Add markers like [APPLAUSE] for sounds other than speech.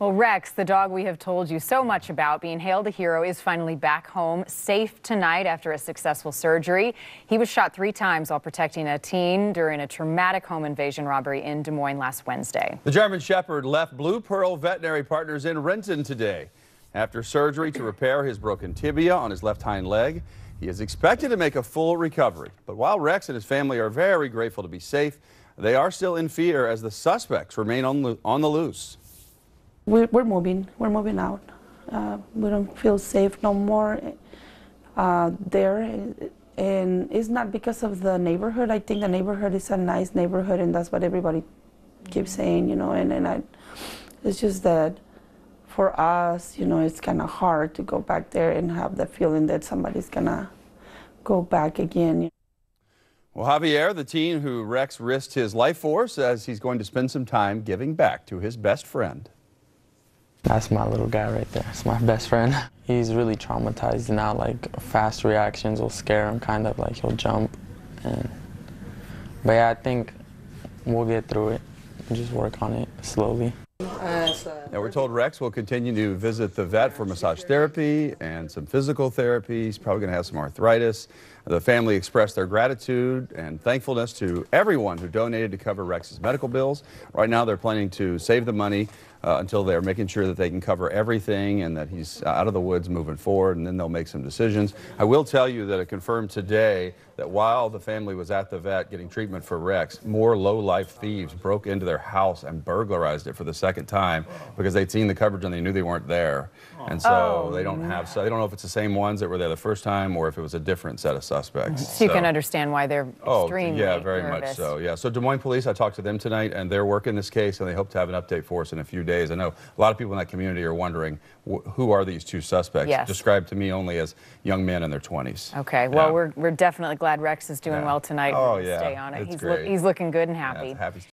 Well, Rex, the dog we have told you so much about, being hailed a hero, is finally back home safe tonight after a successful surgery. He was shot three times while protecting a teen during a traumatic home invasion robbery in Des Moines last Wednesday. The German Shepherd left Blue Pearl Veterinary Partners in Renton today. After surgery to repair his broken tibia on his left hind leg, he is expected to make a full recovery. But while Rex and his family are very grateful to be safe, they are still in fear as the suspects remain on, on the loose. We're, we're moving. We're moving out. Uh, we don't feel safe no more uh, there. And it's not because of the neighborhood. I think the neighborhood is a nice neighborhood, and that's what everybody keeps saying, you know. And, and I, it's just that for us, you know, it's kind of hard to go back there and have the feeling that somebody's going to go back again. Well, Javier, the teen who Rex risked his life for, says he's going to spend some time giving back to his best friend. That's my little guy right there. It's my best friend. [LAUGHS] He's really traumatized now. Like fast reactions will scare him, kind of like he'll jump. And but yeah, I think we'll get through it. Just work on it slowly. Uh, Now we're told Rex will continue to visit the vet for massage therapy and some physical therapy. He's probably going to have some arthritis. The family expressed their gratitude and thankfulness to everyone who donated to cover Rex's medical bills. Right now they're planning to save the money uh, until they're making sure that they can cover everything and that he's out of the woods moving forward, and then they'll make some decisions. I will tell you that it confirmed today that while the family was at the vet getting treatment for Rex, more low-life thieves broke into their house and burglarized it for the second time because they'd seen the coverage and they knew they weren't there. And so Oh, they don't have, so they don't know if it's the same ones that were there the first time or if it was a different set of suspects. So you can understand why they're Oh, extremely yeah, very nervous. much so. Yeah. So Des Moines Police, I talked to them tonight, and they're working this case, and they hope to have an update for us in a few days. I know a lot of people in that community are wondering wh- who are these two suspects? Yes. Described to me only as young men in their 20s. Okay, well, Yeah. we're, we're definitely glad Rex is doing Yeah. well tonight. Oh, yeah, Stay on it. it's He's, great. he's looking good and Yeah, happy. happy stuff.